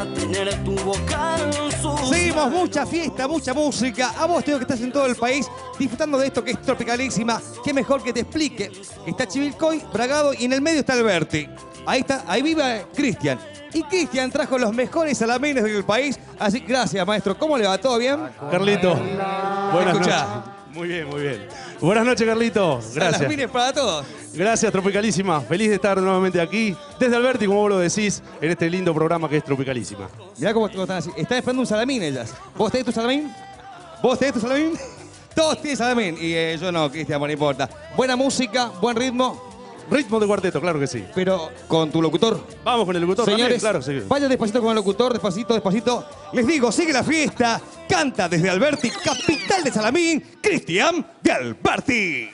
para tener tu boca en Seguimos, mucha fiesta, mucha música. A vos, Teo, que estás en todo el país disfrutando de esto que es tropicalísima. Qué mejor que te explique. Está Chivilcoy, Bragado y en el medio está Alberti. Ahí está, ahí vive Cristian. Y Cristian trajo los mejores salamines del país. Así, gracias, maestro. ¿Cómo le va? ¿Todo bien? Carlito, buenas Escuchá. noches. Muy bien, muy bien. Buenas noches, Carlito. Gracias. Salamines para todos. Gracias, Tropicalísima. Feliz de estar nuevamente aquí, desde Alberti, como vos lo decís, en este lindo programa que es Tropicalísima. Mirá cómo cómo están así. Están esperando un salamín ellas. ¿Vos tenés tu salamín? ¿Vos tenés tu salamín? Todos tienen salamín. Y eh, yo no, Cristian, no importa. Buena música, buen ritmo, Ritmo de cuarteto, claro que sí. pero con tu locutor. Vamos con el locutor Señores, también, claro, sí. vayan despacito con el locutor, despacito, despacito. Les digo, sigue la fiesta. Canta desde Alberti, capital de Salamín, Cristian de Alberti.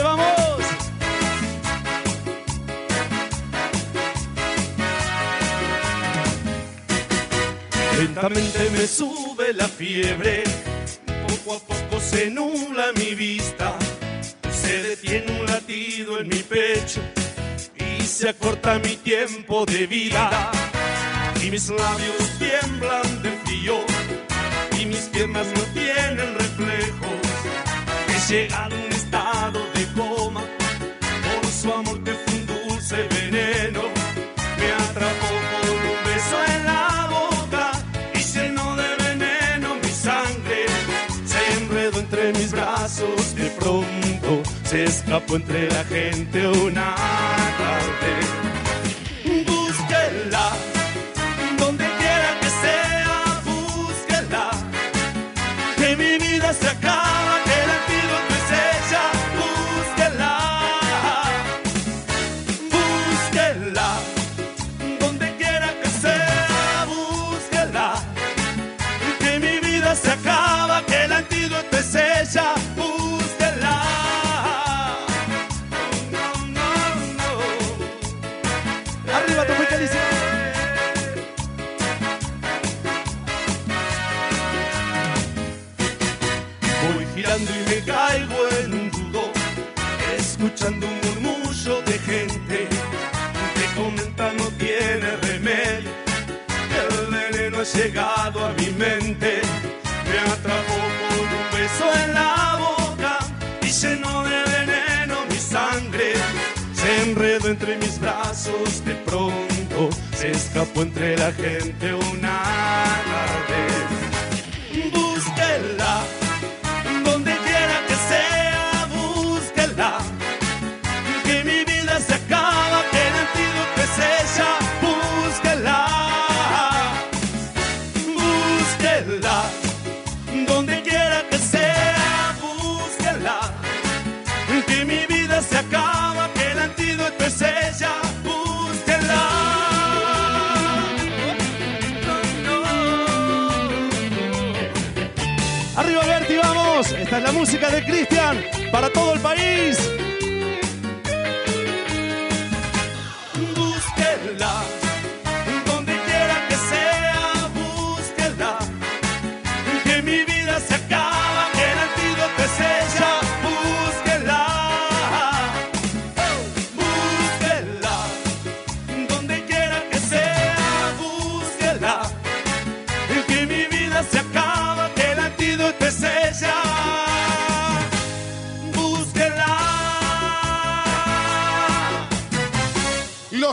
Vamos. Lentamente me sube la fiebre, poco a poco se nubla mi vista, se detiene un latido en mi pecho y se acorta mi tiempo de vida. Y mis labios tiemblan de frío y mis piernas no tienen reflejos. He llegado su amor que fue un dulce veneno. Me atrapó con un beso en la boca y llenó de veneno mi sangre. Se enredó entre mis brazos, de pronto se escapó entre la gente una tarde. Llegado a mi mente, me atrapó con un beso en la boca y llenó de veneno mi sangre. Se enredó entre mis brazos, de pronto se escapó entre la gente una música de Cristian para todo el país.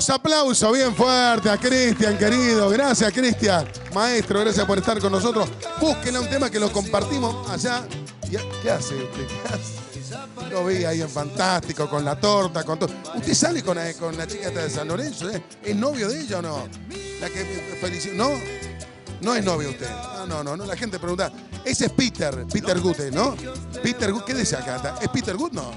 Los aplausos bien fuertes a Cristian, querido. Gracias, Cristian. Maestro, gracias por estar con nosotros. Búsquenla un tema que lo compartimos allá. ¿Qué hace usted? Lo vi ahí en Fantástico, con la torta, con todo. ¿Usted sale con, la- con chica de San Lorenzo? ¿eh? ¿Es novio de ella o no? La que felici- ¿No? No es novio usted. No, no, no, no. La gente pregunta. Ese es Peter, Peter Gute, ¿no? Peter Gute, ¿qué dice acá? ¿Es Peter Gut? No.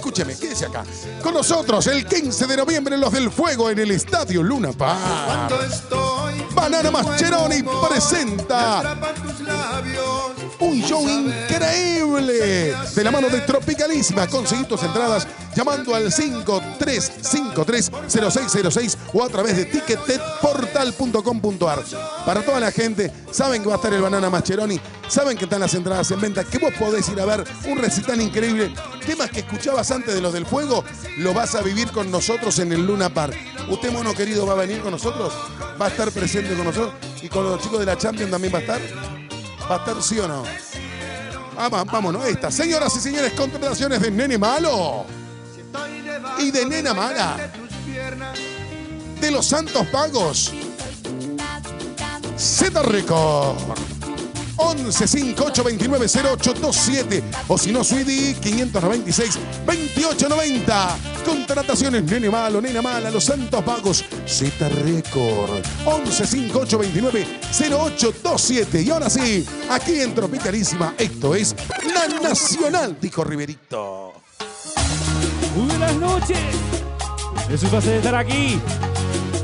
Escúcheme, quédese acá. Con nosotros el 15 de noviembre los del Fuego en el Estadio Luna Park. estoy Banana Mascheroni presenta atrapan tus labios Un show increíble de la mano de Tropicalísima. Conseguí tus entradas llamando al 5353-0606 o a través de ticketetportal.com.ar. Para toda la gente, saben que va a estar el Banana Mascheroni, saben que están las entradas en venta, que vos podés ir a ver un recital increíble. Temas que escuchabas antes de los del fuego, lo vas a vivir con nosotros en el Luna Park. Usted, mono querido, va a venir con nosotros, va a estar presente con nosotros y con los chicos de la Champions también va a estar. ¿Va a estar sí o no? Ah, vámonos, esta. Señoras y señores, contrataciones de Nene Malo y de Nena Mala. De los Santos Pagos. Z Record. 11 58 29 08 27 o si no, Suidi 596 2890. Contrataciones Nene Malo, Nena Mala, Los Santos Pagos, Z Record. 11 58 29 08 27. Y ahora sí, aquí en Tropicalísima, esto es La Nacional, dijo Riverito. Buenas noches. Es un placer estar aquí.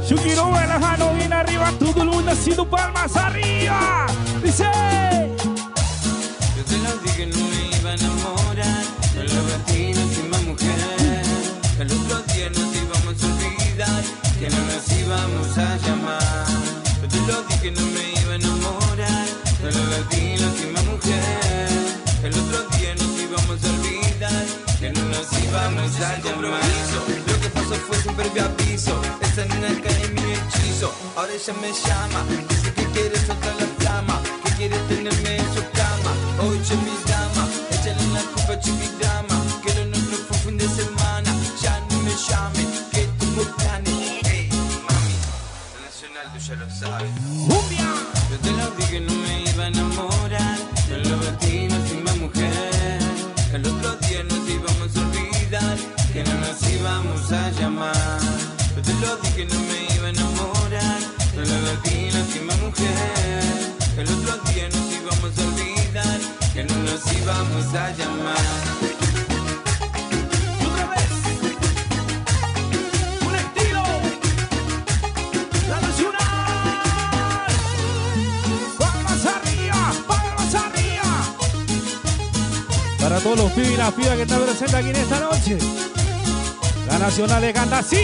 Yo quiero ver las manos bien arriba, todo el mundo haciendo palmas arriba. Dice. Yo te lo dije, no me iba a enamorar. No la soy más mujer. El otro día nos íbamos a olvidar que no nos íbamos a llamar. Yo te lo dije, no me iba a enamorar. No la batí, no no nos íbamos a llamar. Lo que pasó fue sin previo aviso. Esa nena cae en mi hechizo. Ahora ella me llama. Dice que quiere soltar la flama. Que quiere tenerme en su cama. Oye, mis damas. Échale la culpa, chiquidama. A llamar. Yo te lo dije, no me iba a enamorar. No no soy más mujer. El otro día nos íbamos a olvidar que no nos íbamos a llamar. La. Para todos los pibes y las pibas que están presentes aquí en esta noche. La nacional le canta así.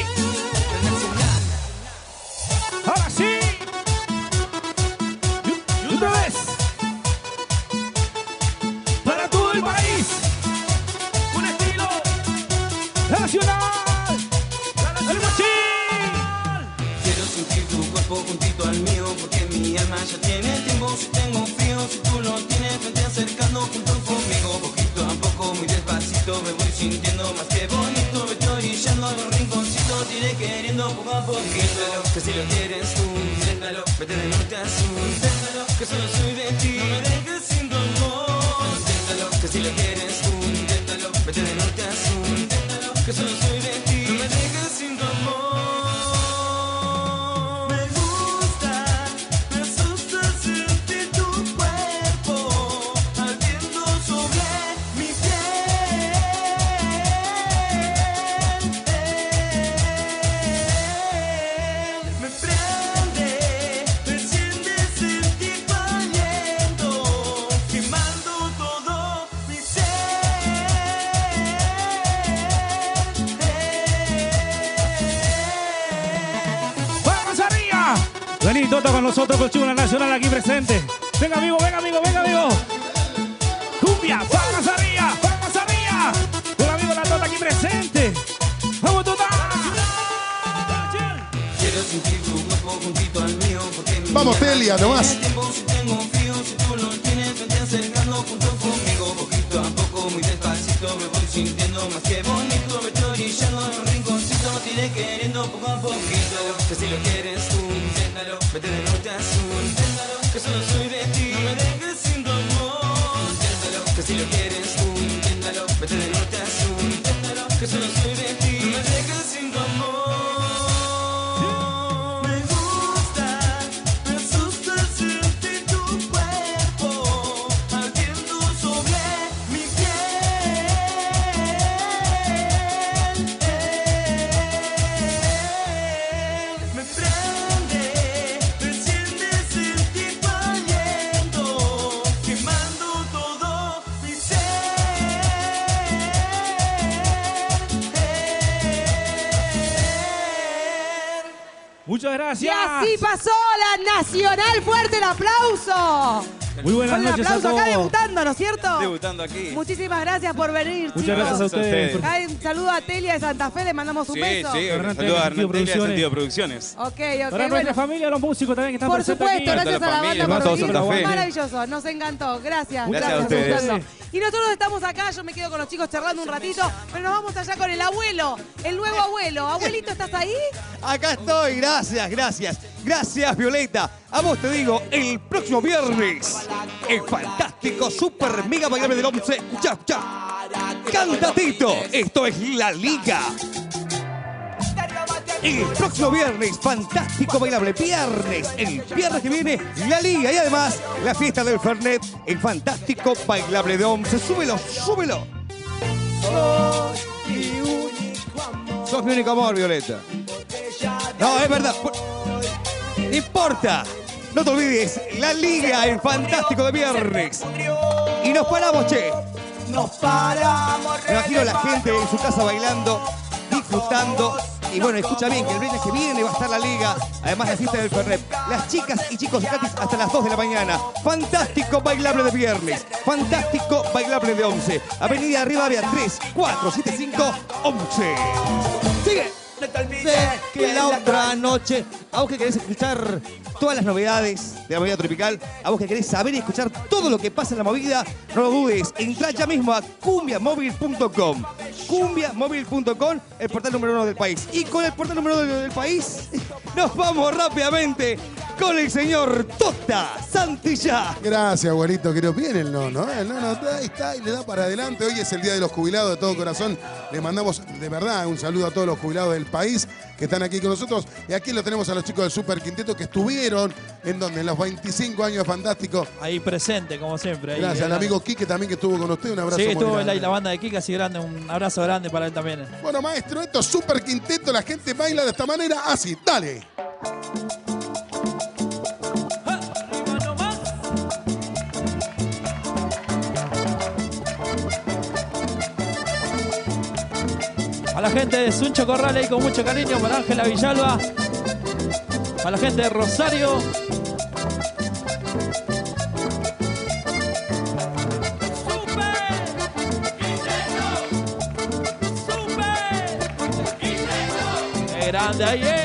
Aquí presente. Venga, amigo, venga, amigo, venga, amigo. Cumbia, arriba, palmas arriba. Con el amigo La Tota aquí presente. Vamos, Tota. Quiero sentir tu cuerpo juntito al mío Vamos, Telia, nomás. Poco a poquito. Que si lo quieres tú, inténtalo, vete de norte a sur. Inténtalo, que solo soy de ti, no me dejes sin tu amor. Inténtalo, que si lo quieres tú, inténtalo, vete de norte a sur. Inténtalo, que solo soy de ti, Muchas Y gracias. así pasó la Nacional. Fuerte el aplauso. Muy buenas Fuerte el noches a aplauso acá todos. debutando, ¿no es cierto? Debutando aquí. Muchísimas gracias por venir, Muchas chicos. gracias a ustedes. Acá un saludo a Telia de Santa Fe, le mandamos un Sí, beso. sí, Hernán saludos a Hernán Telia de. Sentido Producciones. Ok, ok, Para bueno. nuestra familia, los músicos también que están Por presentes supuesto, aquí. gracias a la la banda familia, por venir. Maravilloso, nos encantó. Gracias. Gracias a ustedes. Y nosotros estamos acá, yo me quedo con los chicos charlando un ratito, pero nos vamos allá con el abuelo, el nuevo abuelo. Abuelito, ¿estás ahí? Acá estoy, gracias, gracias. Gracias, Violeta. A vos te digo, el próximo viernes, el fantástico super mega bailable del 11. Ya, ya. Cantatito. Esto es La Liga. El próximo viernes, fantástico bailable. Viernes, el viernes que viene, La Liga. Y además, la fiesta del Fernet, el fantástico bailable de 11. Súbelo, súbelo. Sos mi único amor, Violeta. No, es verdad. No importa. No te olvides, la liga, el fantástico de viernes. Y nos paramos, che. Nos paramos. Me imagino la gente en su casa bailando, disfrutando. Y bueno, escucha bien que el viernes que viene va a estar la liga, además la fiesta del Fernet. Las chicas y chicos gratis hasta las 2 de la mañana. Fantástico bailable de viernes. Fantástico bailable de 11. Avenida Rivadavia 3, 475, 11. Sigue. Sé que la otra noche, a vos que querés escuchar todas las novedades de la movida tropical, a vos que querés saber y escuchar todo lo que pasa en la movida, no lo dudes, entrá ya mismo a cumbiamóvil.com. Cumbiamóvil.com, el portal número uno del país. Y con el portal número uno del país, nos vamos rápidamente con el señor Tota Santillá. Gracias, abuelito, creo bien el no, ¿no? El no, no, ahí está y le da para adelante. Hoy es el Día de los Jubilados de todo corazón. Le mandamos de verdad un saludo a todos los jubilados del país que están aquí con nosotros. Y aquí lo tenemos a los chicos del Super Quinteto que estuvieron en donde, en los 25 años fantásticos. Ahí presente, como siempre. ahí, Gracias al amigo Quique también que estuvo con usted. Un abrazo Sí, estuvo grande. la, la banda de Kika, así grande. Un abrazo grande para él también. Bueno, maestro, esto es Super Quinteto. La gente baila de esta manera así. Dale. La gente de Suncho Corral ahí con mucho cariño, para Ángela Villalba. A la gente de Rosario. ¡Qué grande ahí,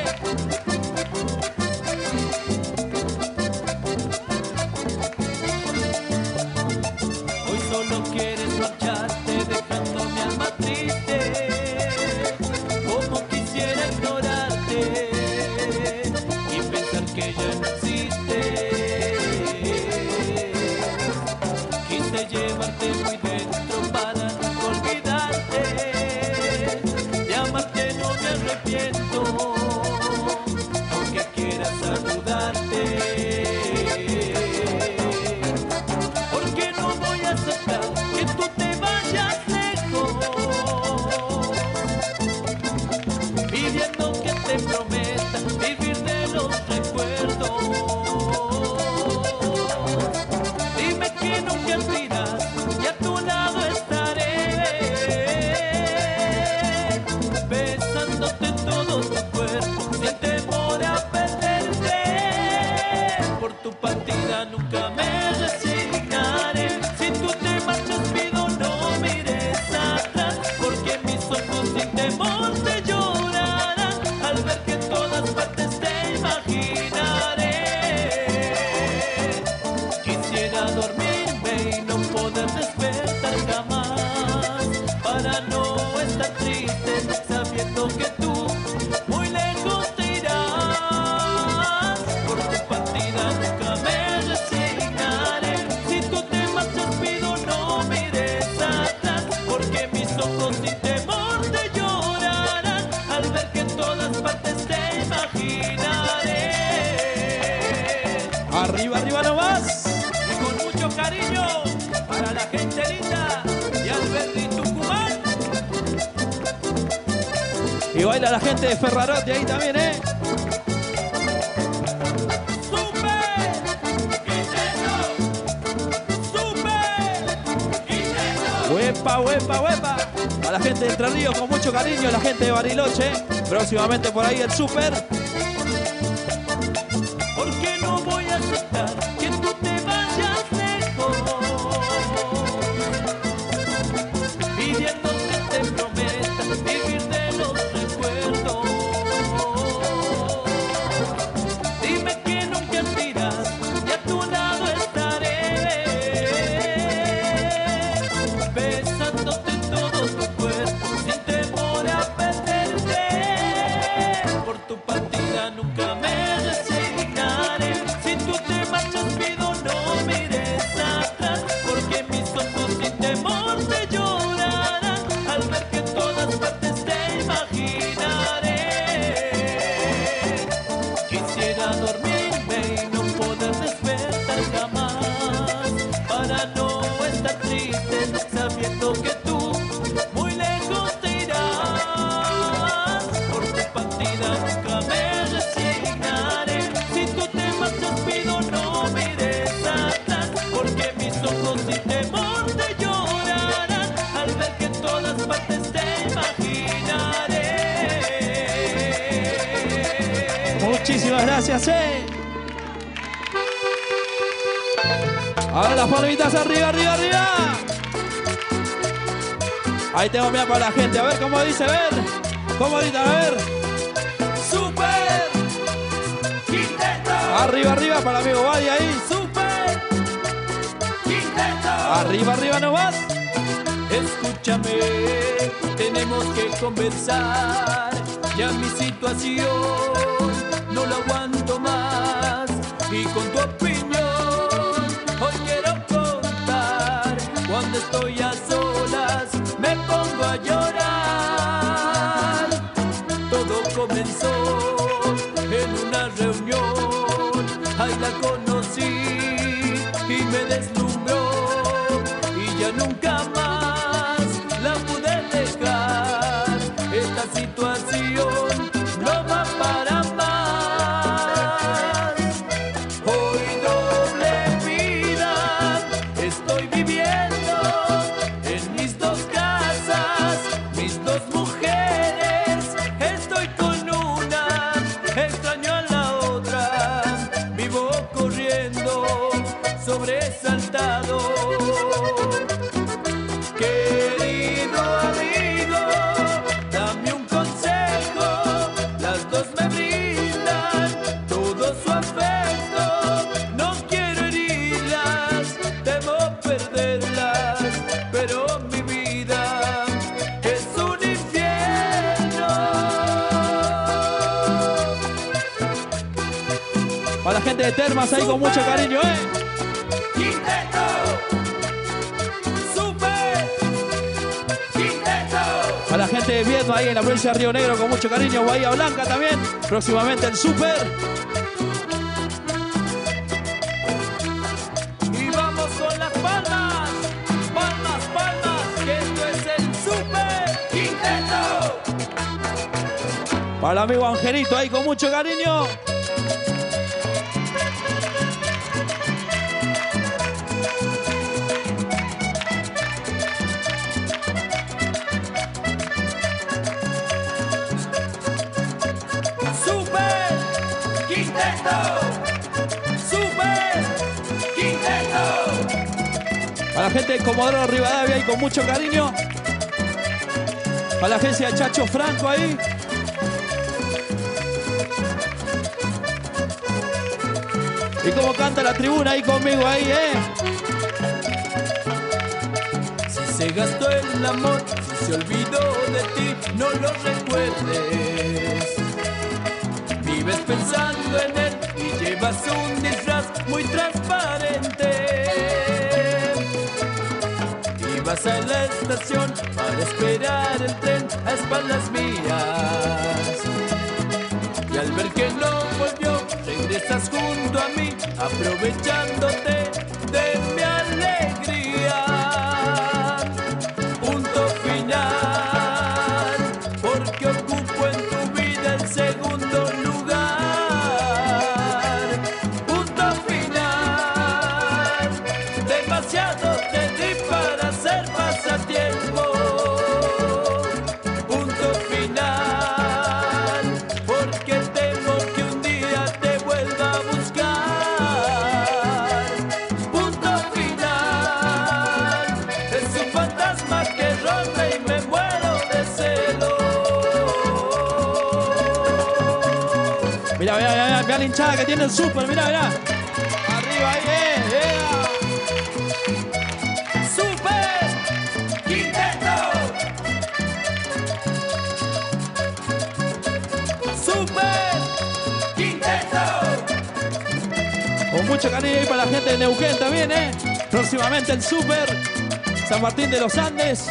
de Ferrarote ahí también, ¿eh? Huepa, huepa, huepa. A la gente de Entre Ríos con mucho cariño, la gente de Bariloche. Próximamente por ahí el Super. Arriba, arriba, arriba. Ahí tengo mira para la gente. A ver cómo dice, a ver. ¿Cómo grita? A ver. Super Quinteto. Arriba, arriba para el amigo ahí. Super Quinteto. Arriba, arriba nomás. Escúchame, tenemos que conversar. Ya mi situación no la aguanto más. Y con tu Estoy a solas, me pongo a llorar. Todo comenzó en una reunión. Ahí la conocí y me deslumbró. Y ya nunca más la pude dejar. Esta situación de Termas ahí con mucho cariño, eh. Quinteto, super quinteto. Para la gente de Viedma ahí en la provincia de Río Negro con mucho cariño. Bahía Blanca también. Próximamente el Super. Y vamos con las palmas, palmas, palmas, que esto es el super quinteto. Para el amigo Angelito ahí con mucho cariño. La gente de Comodoro Rivadavia ahí con mucho cariño. Para la agencia Chacho Franco ahí. Y como canta la tribuna ahí conmigo ahí, eh. Si se gastó el amor, si se olvidó de ti, no lo recuerdes. Vives pensando en él y llevas un disfraz muy transparente. A la estación para esperar el tren a espaldas mías. Y al ver que no volvió, regresas junto a mí, aprovechándote hinchada que tiene el Super, mira, mira. Arriba ahí, eh, yeah. Super Quinteto. Super Quinteto. Con mucho cariño ahí para la gente de Neuquén también, eh. Próximamente el Super. San Martín de los Andes.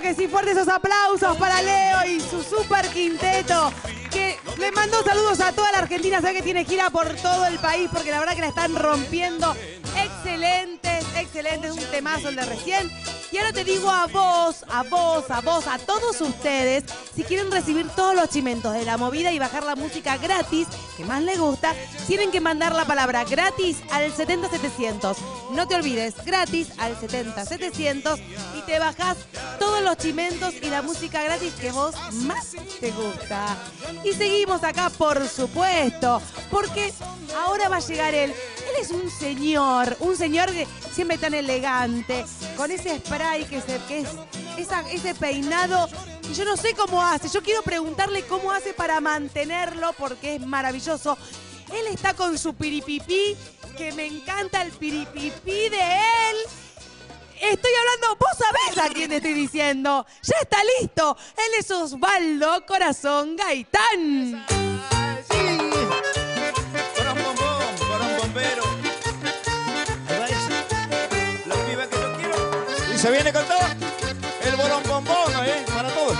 Que sí, fuertes esos aplausos para Leo y su super quinteto. Que le mando saludos a toda la Argentina. Sabe que tiene gira por todo el país porque la verdad que la están rompiendo. Excelentes, excelentes. Un temazo el de recién. Y ahora te digo a vos, a vos, a vos, a todos ustedes, si quieren recibir todos los chimentos de la movida y bajar la música gratis, que más les gusta, tienen que mandar la palabra gratis al 70700. No te olvides, gratis al 70700 y te bajas todo todos los chimentos y la música gratis que vos más te gusta. Y seguimos acá, por supuesto, porque ahora va a llegar él. Es un señor, un señor que siempre tan elegante, con ese spray que, se, que es ese peinado. Yo no sé cómo hace. Yo quiero preguntarle cómo hace para mantenerlo porque es maravilloso. Él está con su piripipí, que me encanta el piripipí de él. Estoy hablando, vos sabés a quién estoy diciendo. Ya está listo. Él es Osvaldo Corazón Gaitán. Se viene con todo. El borón bombón, ¿eh? Para todos.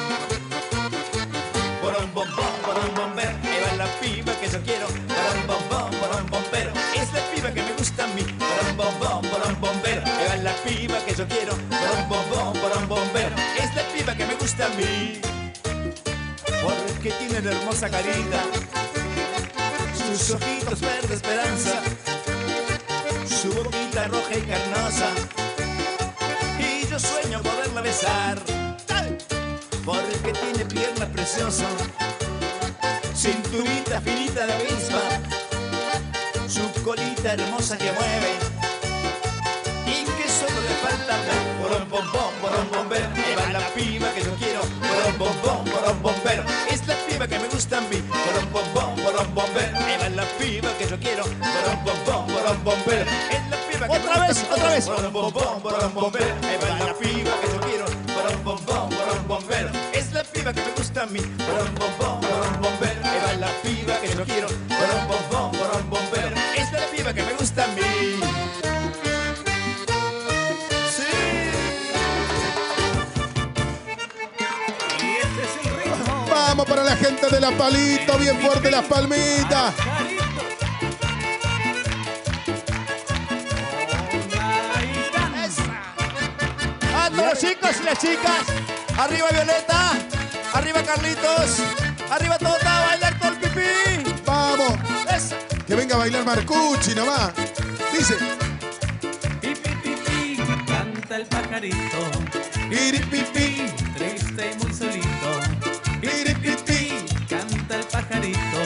Borón bombón, borón bombero. Ahí va la piba que yo quiero. Borón bombón, borón bombero. Es la piba que me gusta a mí. Borón bombón, borón bombero. Ahí va la piba que yo quiero. Borón bombón, borón bombero. Es la piba que me gusta a mí. Porque tiene una hermosa carita sus ojitos verde esperanza, su boquita roja y carnosa, sueño poderla besar, porque tiene piernas preciosas, cinturita finita de avispa, su colita hermosa que mueve, y que solo le falta hablar, por un bombón, por un bombero, ahí va la piba que yo quiero, por un bombón, por un bombero, es la piba que me gusta a mí, por un bombón, por un bombero, ahí va la piba que yo quiero, por un bombón, por un bombero, piba que Otra vez, otra vez. por un bombón, por un bombero, ahí va la piba que yo quiero, por un bombón, por un bombero, es la piba que me gusta a mí, por un bombón, por un bombero, ahí va la piba que yo quiero, por un bombón, por un bombero, es la piba que me gusta a mí. Sí. Y este. Vamos para la gente de la palito, bien fuerte las palmitas. Chicos y las chicas. Arriba Violeta. Arriba Carlitos. Arriba Tota. Bailar todo el pipí. Vamos, Esa. que venga a bailar Marcucci nomás. Dice, Pi, pi, pi, pi, canta el pajarito, iripipi, triste y muy solito. iripipi, Canta el pajarito,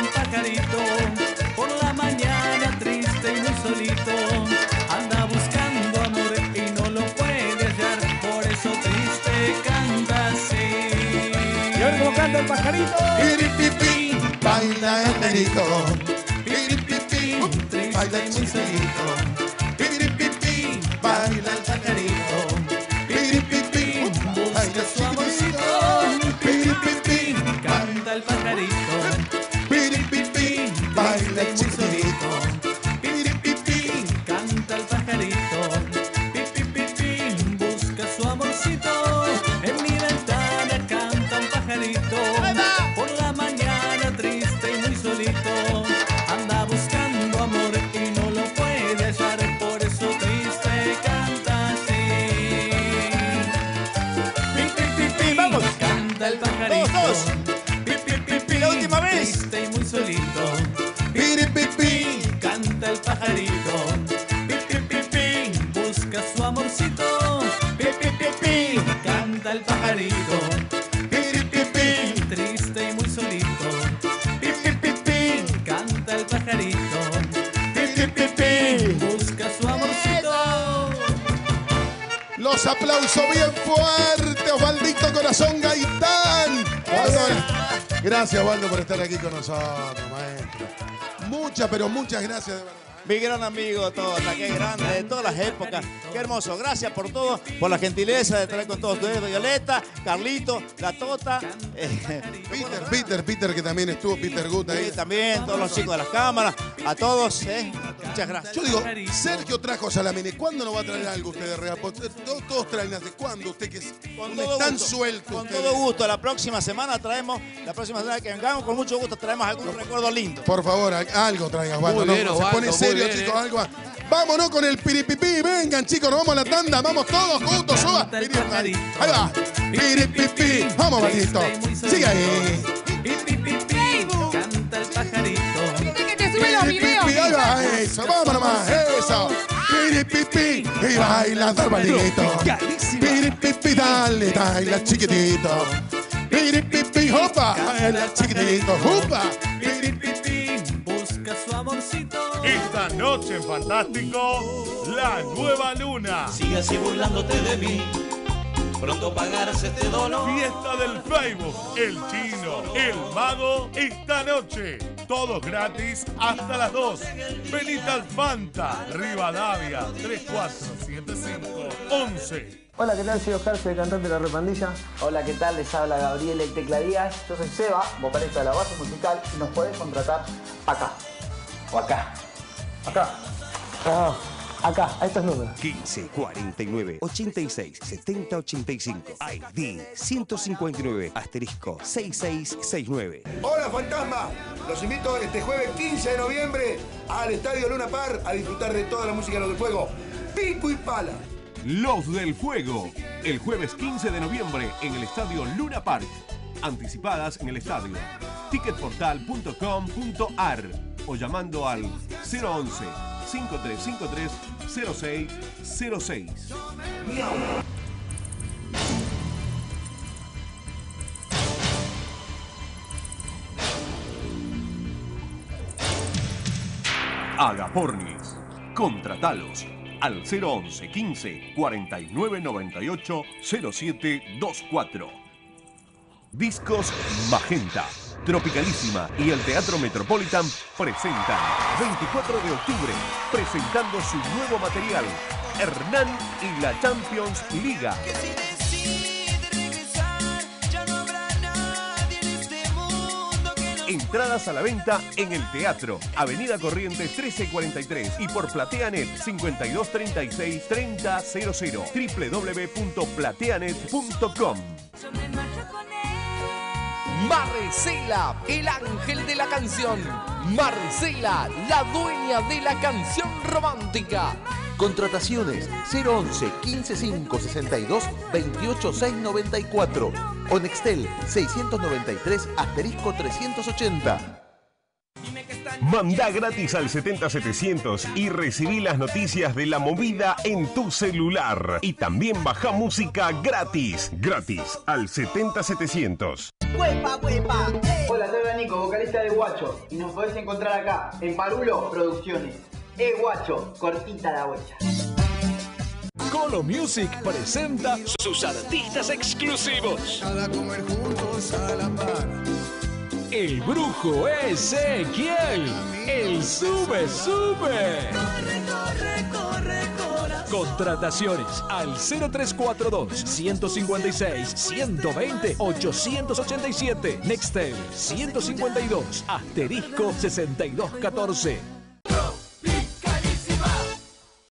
un pajarito, por la mañana triste y muy solito. Anda buscando amor y no lo puede hallar, por eso triste canta así. Y a ver cómo canta el pajarito. iripipi, baila el nenito. Iripipi, baila el chiquito. Iripipi, baila el pajarito. Iripipi, baila el Su amorcito, chiquitito. Iripipi, canta el pajarito. Baila el chiquitito. Iripipi, Canta el pajarito, pi, pi, pi, pi, busca su amorcito. En mi ventana canta un pajarito, por la mañana triste y muy solito. Anda buscando amor y no lo puede hallar, por eso triste canta así. Pi, pi, pi, pi, vamos. Canta el pajarito, pi, pi, pi, pi, La última vez. Pajarito, pi, pi, pi, pi, busca su amorcito, pi, pi, pi, pi, canta el pajarito, iripipi, triste y muy solito, pi, pi, pi, pi, canta el pajarito, pi, pi, pi, pi, busca su amorcito. Los aplausos bien fuertes, Osvaldito Corazón Gaitán. Gracias, Osvaldo, por estar aquí con nosotros, maestro. Muchas, pero muchas gracias de verdad. Mi gran amigo Tota, qué grande, de todas las épocas. Qué hermoso. Gracias por todo, por la gentileza de estar con todos ustedes. Violeta, Carlito, la Tota. eh, Peter, Peter, Peter, que también estuvo, Peter Gut ahí. sí, también, todos los chicos de las cámaras. A todos, eh, muchas gracias. Yo digo, Sergio trajo Salamine. ¿Cuándo nos va a traer algo usted de Real? Todos, todos traen ¿de cuándo? Usted que es, Con todo gusto. sueltos. Con ustedes? todo gusto. La próxima semana traemos, la próxima semana que vengamos, con mucho gusto traemos algún recuerdo lindo. Por favor, algo traiga, Osvaldo. No, se Osvaldo, pone serio, bien, chicos, eh. algo. Vámonos con el piripipí. Vengan, chicos, nos vamos a la tanda. Vamos todos juntos, suba. Piripipí. Ahí va. Piripipí. Vamos, Batito. Sigue ahí. Vamos nomás. Eso. Piripipí. Y baila, hermanito. Piripipí, dale, baila, chiquitito. Piripipí, hopa. Baila, chiquitito. Hopa. Piripipí. Busca su amorcito. Esta noche en Fantástico, la nueva luna. Sigue así burlándote de mí. Pronto pagarse este dolor. Fiesta del Facebook, el chino, el mago, esta noche. Todos gratis hasta las 2. Benita Alfanta, Rivadavia, 347511. Hola, ¿qué tal? Soy Oscar, soy cantante de La Repandilla. Hola, ¿qué tal? Les habla Gabriel el Tecla Díaz. Yo soy Seba, vocalista de la base musical y nos podés contratar acá. O acá. Acá. Ah, acá, a estos números. 15 49 86 70 85 ID 159 asterisco 6669 Hola fantasma, los invito este jueves 15 de noviembre al Estadio Luna Par a disfrutar de toda la música de los del fuego. Pico y pala. Los del Fuego, el jueves 15 de noviembre en el estadio Luna Park. Anticipadas en el estadio. Ticketportal.com.ar o llamando al 011 5353 0606. Agapornis. Contratalos al 011 15 49 98 0724. Discos Magenta, Tropicalísima y el Teatro Metropolitan presentan 24 de octubre presentando su nuevo material Hernán y la Champions Liga. Entradas a la venta en el teatro, Avenida Corrientes 1343 y por PlateaNet 5236 3000 www.plateanet.com. Marcela, el ángel de la canción. Marcela, la dueña de la canción romántica. Contrataciones 011 155 62 28 694 o Nextel 693 asterisco 380. Manda gratis al 70700 y recibí las noticias de la movida en tu celular. Y también baja música gratis. Gratis al 70700. ¡Huepa, huepa! Hola, soy Danico, vocalista de Guacho. Y nos podés encontrar acá, en Parulo Producciones. Eh, Guacho, cortita la huella. Colo Music presenta sus artistas exclusivos. El brujo Ezequiel. El sube, sube. Contrataciones al 0342 156 120 887 Nextel 152 asterisco 6214